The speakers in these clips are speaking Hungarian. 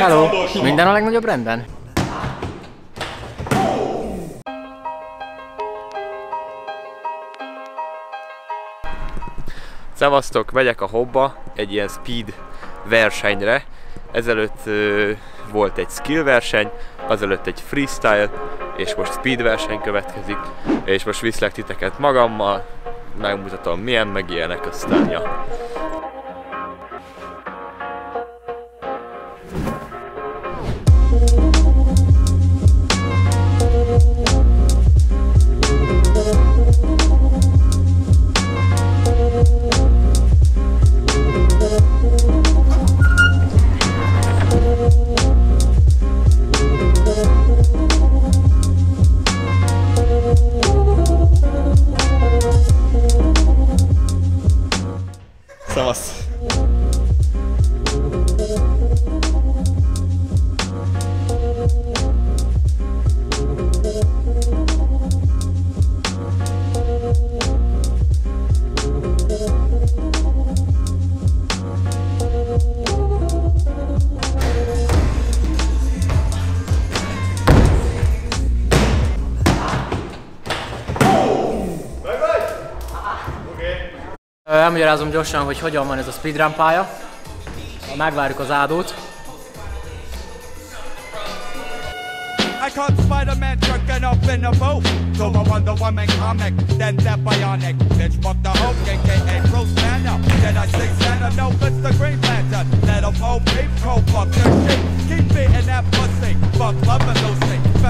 Hello! Minden a legnagyobb rendben? Szevasztok, megyek a hobba egy ilyen speed versenyre. Ezelőtt ö, volt egy skill verseny, azelőtt egy freestyle, és most speed verseny következik, és most viszlek titeket magammal, megmutatom milyen, meg ilyenek, aztán ja. Elmagyarázom gyorsan, hogy hogyan van ez a speedrun pálya. Megvárjuk az ádót. I caught Spider-Man jerking up in a boat. So I Wonder Woman comic, then that bionic. Bitch, fuck the Hulk, aka Bruce Banner. Then I say Santa, no, it's the Green Lantern. Let them all peep, cold fuck their shit. Keep beating that pussy, fuck loving Lucy.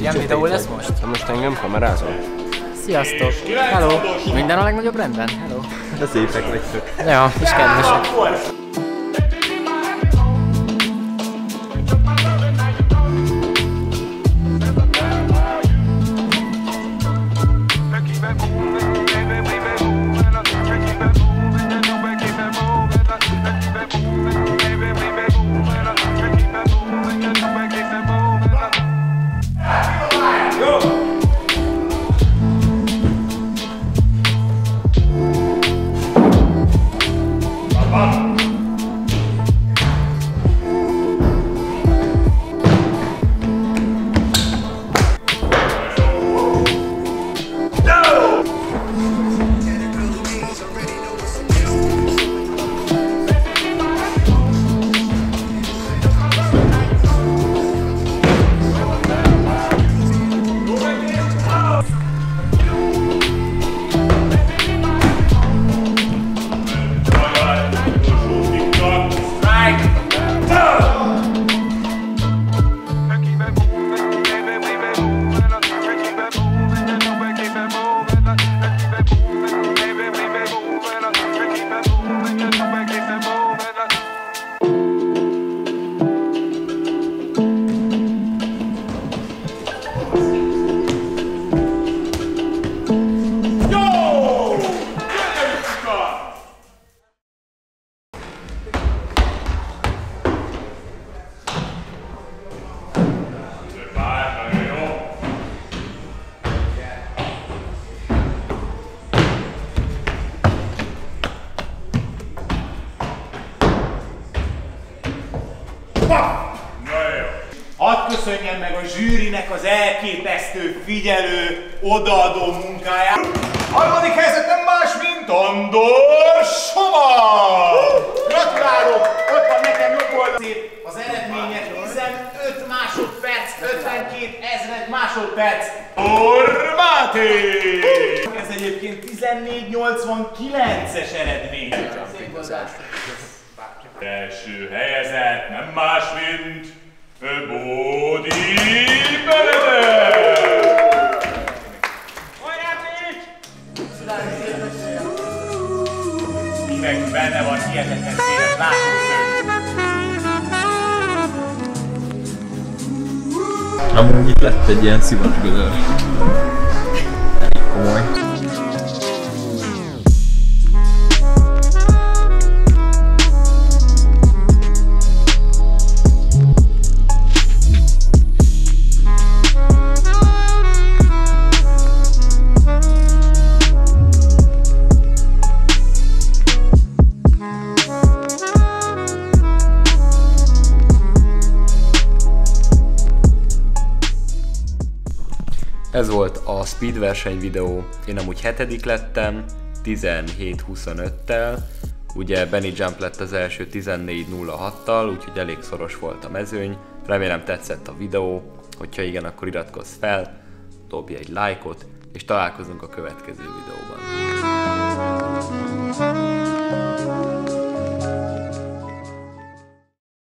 Ilyen videó lesz most? Most engem kamerázol? Sziasztok! Hello! Minden a legnagyobb rendben? Hello! De szépek vagytok. Ja, és kedvesek. Hadd köszönjem meg a zsűrinek az elképesztő figyelő, odaadó munkáját. Harmadik helyzet nem más, mint Andor Soma! Gratulálok! Ott van nekem jobb oldal. Szép Az eredmények 15 másodperc, 52 ezred másodperc. Ormáté! Ez egyébként 14.89-es eredmény. az első. Helyezett nem más, mint Bódi Benedek! Mindenki benne van, hihetetlen széles látószög. Amúgy itt lett egy ilyen szivacsgödör. Elég komoly. Ez volt a speed verseny videó. Én amúgy hetedik lettem, 17-25-tel. Ugye Benny Jump lett az első 14-06-tal, úgyhogy elég szoros volt a mezőny. Remélem tetszett a videó, hogyha igen, akkor iratkozz fel, dobj egy lájkot, és találkozunk a következő videóban.